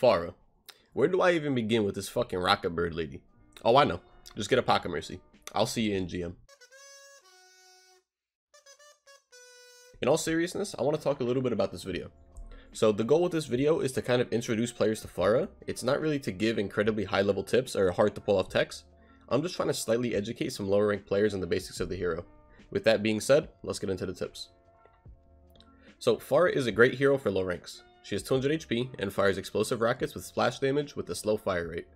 Pharah. Where do I even begin with this fucking rocket bird lady? Oh, I know. Just get a pocket mercy. I'll see you in GM. In all seriousness, I want to talk a little bit about this video. So the goal with this video is to kind of introduce players to Pharah. It's not really to give incredibly high level tips or hard to pull off techs. I'm just trying to slightly educate some lower ranked players on the basics of the hero. With that being said, let's get into the tips. So Pharah is a great hero for low ranks. She has 200 HP and fires explosive rockets with splash damage with a slow fire rate.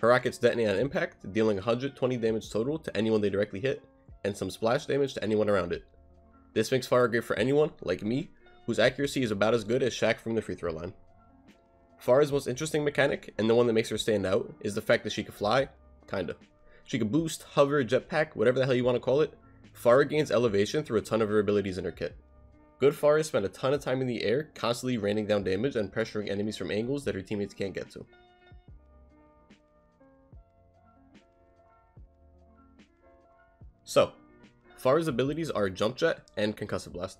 Her rockets detonate on impact, dealing 120 damage total to anyone they directly hit, and some splash damage to anyone around it. This makes Pharah great for anyone, like me, whose accuracy is about as good as Shaq from the free throw line. Pharah's most interesting mechanic, and the one that makes her stand out, is the fact that she can fly, kinda. She can boost, hover, jetpack, whatever the hell you want to call it. Pharah gains elevation through a ton of her abilities in her kit. Good Pharah spend a ton of time in the air, constantly raining down damage and pressuring enemies from angles that her teammates can't get to. So, Pharah's abilities are Jump Jet and Concussive Blast.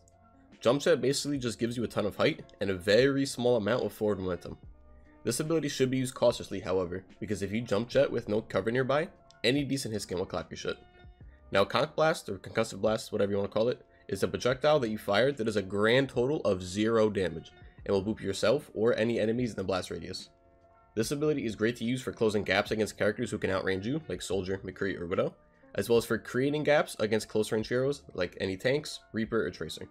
Jump Jet basically just gives you a ton of height and a very small amount of forward momentum. This ability should be used cautiously, however, because if you Jump Jet with no cover nearby, any decent hit scan will clap your shit. Now, Conk Blast, or Concussive Blast, whatever you want to call it, is a projectile that you fire that does a grand total of zero damage and will boop yourself or any enemies in the blast radius. This ability is great to use for closing gaps against characters who can outrange you, like Soldier, McCree, or Widow, as well as for creating gaps against close range heroes like any tanks, Reaper, or Tracer.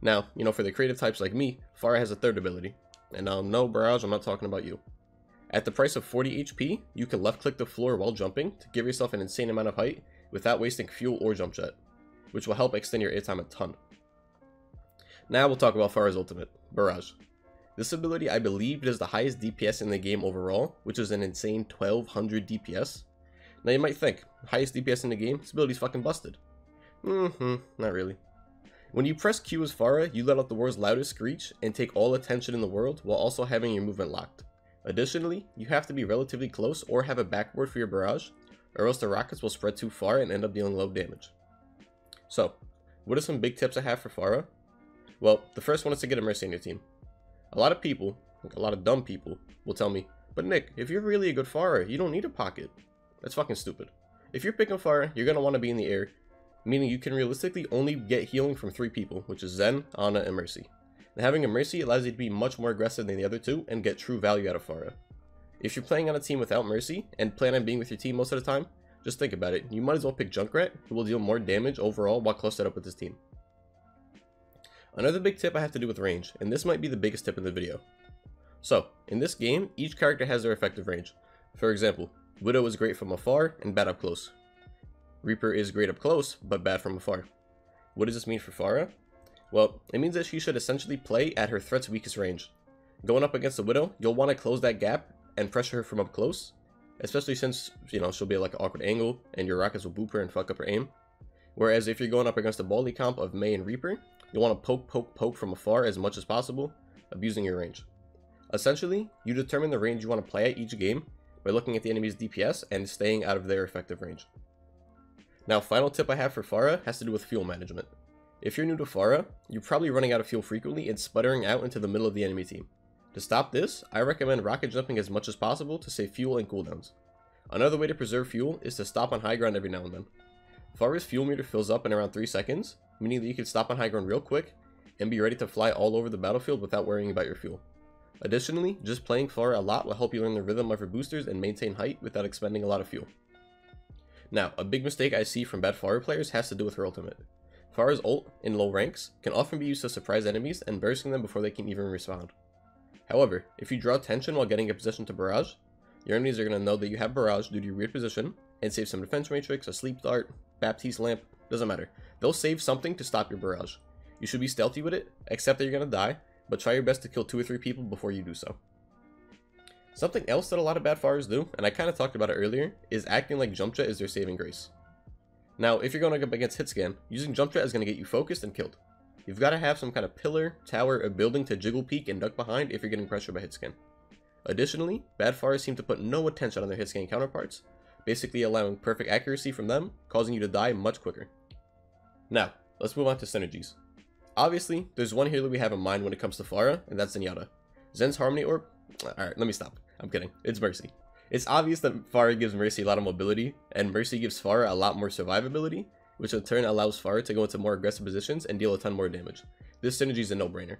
Now, you know, for the creative types like me, Pharah has a third ability. And um, no, Barrage, I'm not talking about you. At the price of 40 HP, you can left click the floor while jumping to give yourself an insane amount of height without wasting fuel or jump jet which will help extend your airtime a ton. Now we'll talk about Pharah's ultimate, Barrage. This ability I believe does the highest DPS in the game overall, which is an insane 1200 DPS. Now you might think, highest DPS in the game, this ability's fucking busted. Mm-hmm, not really. When you press Q as Pharah, you let out the world's loudest screech and take all attention in the world while also having your movement locked. Additionally, you have to be relatively close or have a backboard for your barrage, or else the rockets will spread too far and end up dealing low damage. So, what are some big tips I have for Pharah? Well, the first one is to get a Mercy on your team. A lot of people, like a lot of dumb people, will tell me, but Nick, if you're really a good Pharah, you don't need a pocket. That's fucking stupid. If you're picking Pharah, you're going to want to be in the air, meaning you can realistically only get healing from three people, which is Zen, Ana, and Mercy. And having a Mercy allows you to be much more aggressive than the other two and get true value out of Pharah. If you're playing on a team without Mercy, and plan on being with your team most of the time, just think about it. You might as well pick Junkrat, who will deal more damage overall while clustered up with his team. Another big tip I have to do with range, and this might be the biggest tip in the video. So, in this game, each character has their effective range. For example, Widow is great from afar and bad up close. Reaper is great up close, but bad from afar. What does this mean for Pharah? Well, it means that she should essentially play at her threat's weakest range. Going up against the Widow, you'll want to close that gap and pressure her from up close, especially since, you know, she'll be at like an awkward angle and your rockets will boop her and fuck up her aim. Whereas if you're going up against a Baldy comp of Mei and Reaper, you'll want to poke, poke, poke from afar as much as possible, abusing your range. Essentially, you determine the range you want to play at each game by looking at the enemy's DPS and staying out of their effective range. Now, final tip I have for Pharah has to do with fuel management. If you're new to Pharah, you're probably running out of fuel frequently and sputtering out into the middle of the enemy team. To stop this, I recommend rocket jumping as much as possible to save fuel and cooldowns. Another way to preserve fuel is to stop on high ground every now and then. Pharah's fuel meter fills up in around 3 seconds, meaning that you can stop on high ground real quick and be ready to fly all over the battlefield without worrying about your fuel. Additionally, just playing Pharah a lot will help you learn the rhythm of her boosters and maintain height without expending a lot of fuel. Now, a big mistake I see from bad Pharah players has to do with her ultimate. Pharah's ult, in low ranks, can often be used to surprise enemies and bursting them before they can even respond. However, if you draw attention while getting a position to barrage, your enemies are going to know that you have barrage due to your weird position, and save some defense matrix, a sleep dart, Baptiste lamp, doesn't matter. They'll save something to stop your barrage. You should be stealthy with it, except that you're going to die, but try your best to kill two or three people before you do so. Something else that a lot of bad Pharahs do, and I kind of talked about it earlier, is acting like jump jet is their saving grace. Now, if you're going up against hit scan, using jump jet is going to get you focused and killed. You've got to have some kind of pillar, tower, a building to jiggle peek and duck behind if you're getting pressured by hit. Additionally, bad Pharahs seem to put no attention on their hit counterparts, basically allowing perfect accuracy from them, causing you to die much quicker. Now, let's move on to synergies. Obviously, there's one hero we have in mind when it comes to Pharah, and that's Zenyatta. Zen's Harmony Orb, Alright, let me stop. I'm kidding. It's Mercy. It's obvious that Pharah gives Mercy a lot of mobility, and Mercy gives Pharah a lot more survivability, which in turn allows Pharah to go into more aggressive positions and deal a ton more damage. This synergy is a no-brainer.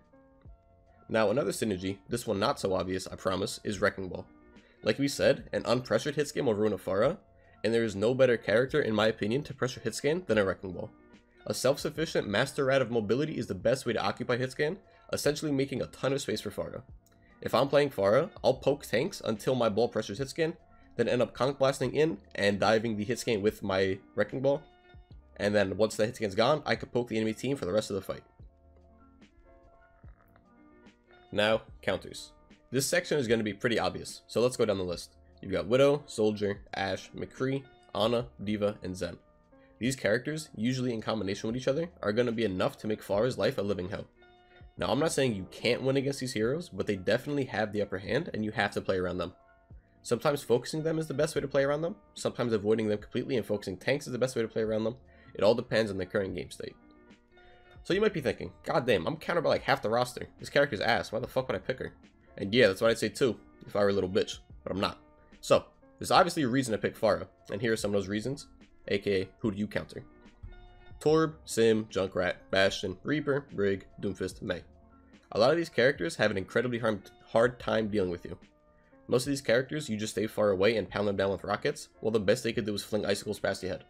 Now another synergy, this one not so obvious, I promise, is Wrecking Ball. Like we said, an unpressured hit scan will ruin a Pharah, and there is no better character, in my opinion, to pressure hit scan than a Wrecking Ball. A self-sufficient master rat of mobility is the best way to occupy hit scan, essentially making a ton of space for Pharah. If I'm playing Pharah, I'll poke tanks until my ball pressures hit scan, then end up conk blasting in and diving the hit scan with my Wrecking Ball. And then once the hit scan's gone, I could poke the enemy team for the rest of the fight. Now, counters. This section is going to be pretty obvious, so let's go down the list. You've got Widow, Soldier, Ashe, McCree, Ana, D.Va, and Zen. These characters, usually in combination with each other, are going to be enough to make Pharah's life a living hell. Now, I'm not saying you can't win against these heroes, but they definitely have the upper hand, and you have to play around them. Sometimes focusing them is the best way to play around them, sometimes avoiding them completely and focusing tanks is the best way to play around them. It all depends on the current game state. So you might be thinking, god damn, I'm countered by like half the roster. This character's ass, why the fuck would I pick her? And yeah, that's what I'd say too, if I were a little bitch, but I'm not. So, there's obviously a reason to pick Pharah, and here are some of those reasons, aka who do you counter? Torb, Sym, Junkrat, Bastion, Reaper, Brig, Doomfist, Mei. A lot of these characters have an incredibly hard, hard time dealing with you. Most of these characters, you just stay far away and pound them down with rockets, while the best they could do is fling icicles past your head.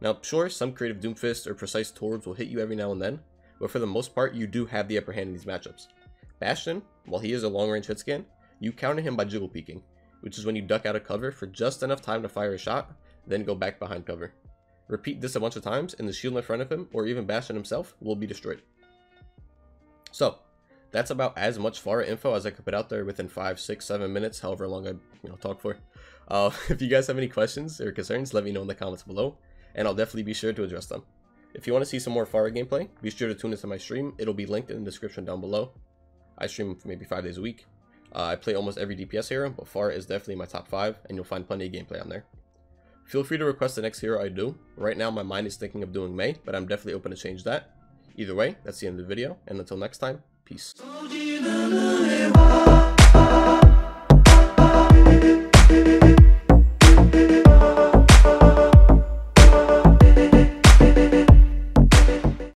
Now, sure, some creative Doomfist or precise Torbs will hit you every now and then, but for the most part, you do have the upper hand in these matchups. Bastion, while he is a long-range hit scan, you counter him by jiggle peeking, which is when you duck out of cover for just enough time to fire a shot, then go back behind cover. Repeat this a bunch of times, and the shield in front of him, or even Bastion himself, will be destroyed. So, that's about as much Pharah info as I could put out there within 5, 6, 7 minutes, however long I you know talk for. Uh, if you guys have any questions or concerns, let me know in the comments below, and I'll definitely be sure to address them. If you want to see some more Pharah gameplay, be sure to tune into my stream. It'll be linked in the description down below. I stream maybe 5 days a week. Uh, I play almost every DPS hero, but Pharah is definitely my top 5, and you'll find plenty of gameplay on there. Feel free to request the next hero I do. Right now my mind is thinking of doing Mei, but I'm definitely open to change that. Either way, that's the end of the video, and until next time, peace.